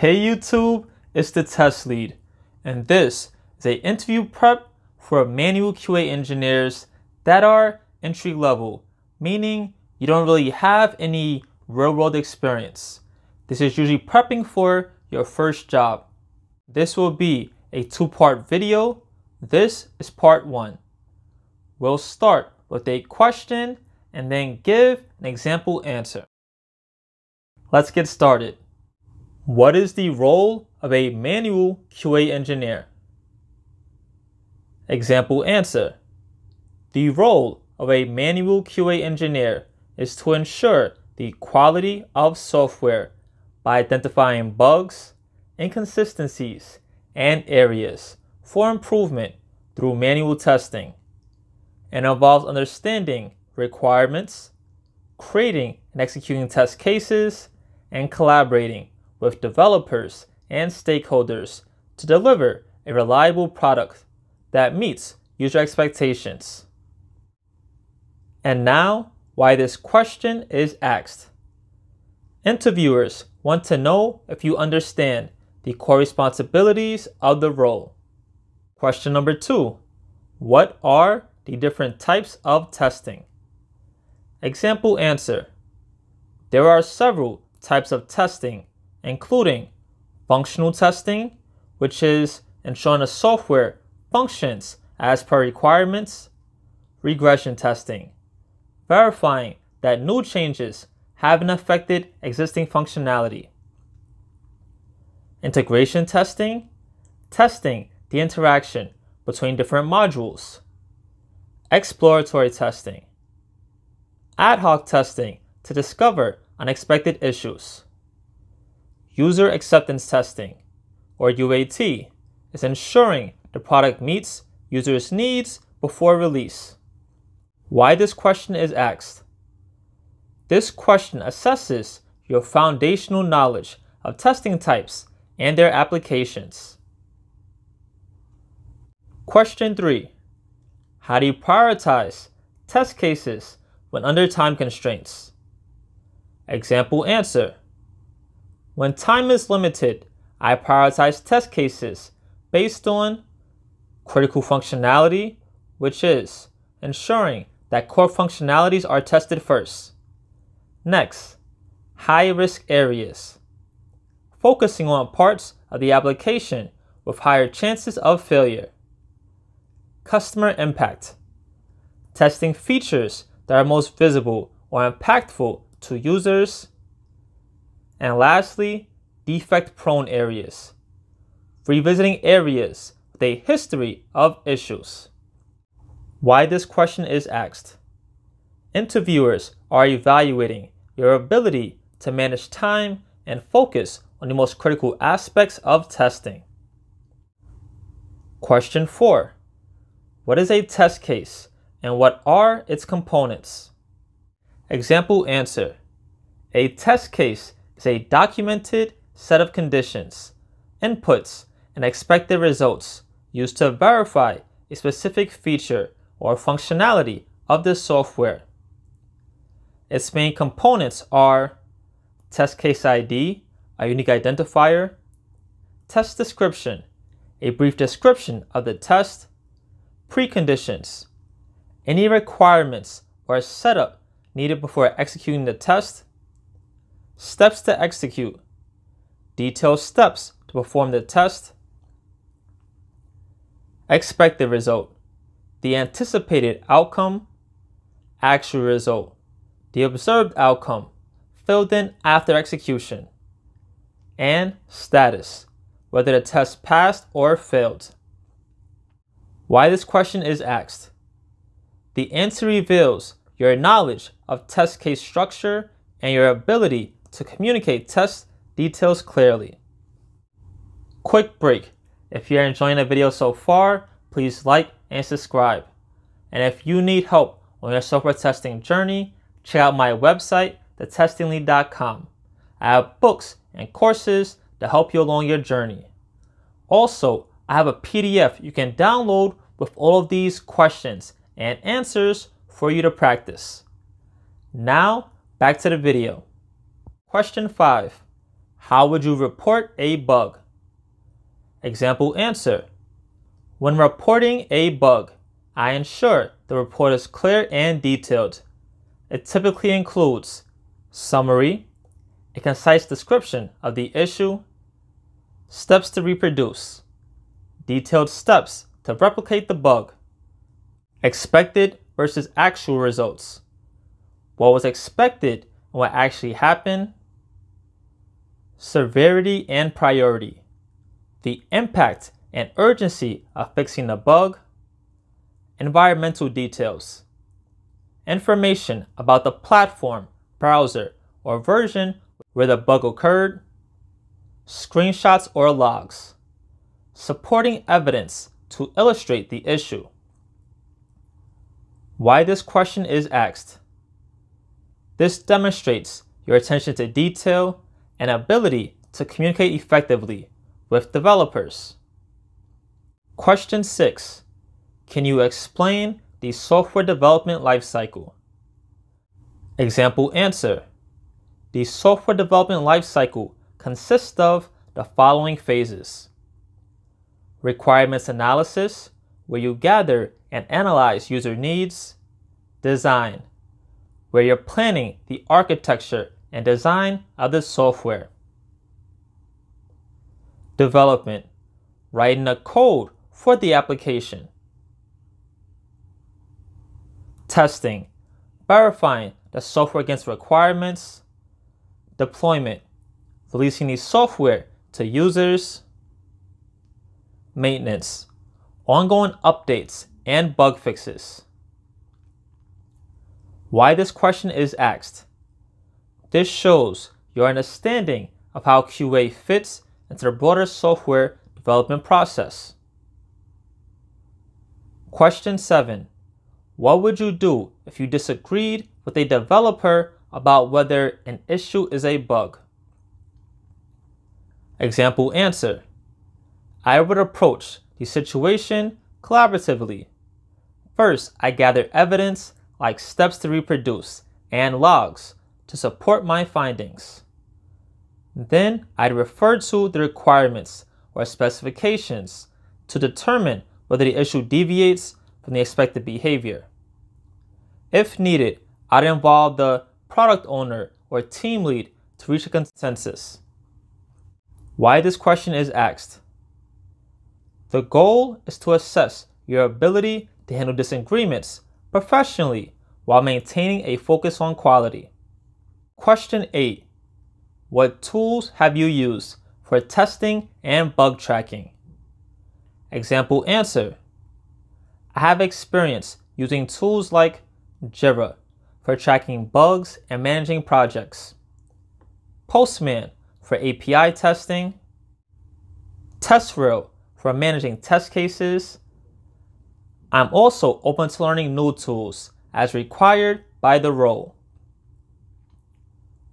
Hey YouTube, it's the test lead, and this is a interview prep for manual QA engineers that are entry level, meaning you don't really have any real world experience. This is usually prepping for your first job. This will be a two part video. This is part one. We'll start with a question and then give an example answer. Let's get started. What is the role of a manual QA engineer? Example answer. The role of a manual QA engineer is to ensure the quality of software by identifying bugs, inconsistencies, and areas for improvement through manual testing and involves understanding requirements, creating and executing test cases, and collaborating with developers and stakeholders to deliver a reliable product that meets user expectations. And now, why this question is asked. Interviewers want to know if you understand the core responsibilities of the role. Question number two What are the different types of testing? Example answer There are several types of testing, including functional testing, which is ensuring the software functions as per requirements, regression testing, verifying that new changes haven't affected existing functionality, integration testing, testing the interaction between different modules, exploratory testing, ad hoc testing to discover unexpected issues. User acceptance testing, or UAT, is ensuring the product meets users' needs before release. Why this question is asked? This question assesses your foundational knowledge of testing types and their applications. Question 3. How do you prioritize test cases when under time constraints? Example answer. When time is limited, I prioritize test cases based on critical functionality, which is ensuring that core functionalities are tested first. Next, high risk areas, focusing on parts of the application with higher chances of failure. Customer impact, testing features that are most visible or impactful to users. And lastly, defect prone areas, revisiting areas with a history of issues. Why this question is asked. Interviewers are evaluating your ability to manage time and focus on the most critical aspects of testing. Question 4. What is a test case and what are its components? Example answer. A test case is a documented set of conditions, inputs, and expected results used to verify a specific feature or functionality of the software. Its main components are test case ID, a unique identifier, test description, a brief description of the test, preconditions, any requirements or setup needed before executing the test, steps to execute, detailed steps to perform the test, expected result, the anticipated outcome, actual result, the observed outcome, filled in after execution, and status, whether the test passed or failed. Why this question is asked. The answer reveals your knowledge of test case structure, and your ability to communicate test details clearly. Quick break. If you're enjoying the video so far, please like and subscribe. And if you need help on your software testing journey, check out my website, thetestinglead.com. I have books and courses to help you along your journey. Also, I have a PDF you can download with all of these questions and answers for you to practice. Now, back to the video. Question 5. How would you report a bug? Example answer. When reporting a bug, I ensure the report is clear and detailed. It typically includes summary, a concise description of the issue, steps to reproduce, detailed steps to replicate the bug, expected versus actual results, what was expected and what actually happened, severity and priority, the impact and urgency of fixing the bug, environmental details, information about the platform, browser, or version where the bug occurred, screenshots or logs, supporting evidence to illustrate the issue. Why this question is asked. This demonstrates your attention to detail and ability to communicate effectively with developers. Question 6. Can you explain the software development lifecycle? Example answer. The software development lifecycle consists of the following phases. Requirements analysis, where you gather and analyze user needs. Design, where you're planning the architecture and design of the software. Development, writing the code for the application. Testing, verifying the software against requirements. Deployment, releasing the software to users. Maintenance, ongoing updates and bug fixes. Why this question is asked. This shows your understanding of how QA fits into the broader software development process. Question 7. What would you do if you disagreed with a developer about whether an issue is a bug? Example answer. I would approach the situation collaboratively. First, I gather evidence like steps to reproduce and logs to support my findings. Then I'd refer to the requirements or specifications to determine whether the issue deviates from the expected behavior. If needed, I'd involve the product owner or team lead to reach a consensus. Why this question is asked. The goal is to assess your ability to handle disagreements professionally while maintaining a focus on quality. Question 8. What tools have you used for testing and bug tracking? Example answer. I have experience using tools like Jira for tracking bugs and managing projects, Postman for API testing, TestRail for managing test cases. I'm also open to learning new tools as required by the role.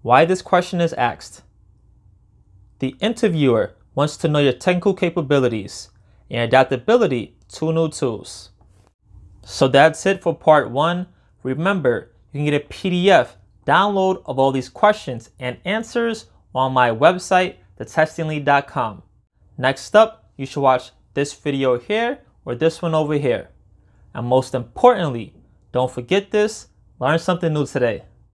Why this question is asked. The interviewer wants to know your technical capabilities and adaptability to new tools. So that's it for part one. Remember, you can get a PDF download of all these questions and answers on my website, thetestinglead.com. Next up, you should watch this video here or this one over here. And most importantly, don't forget this, learn something new today.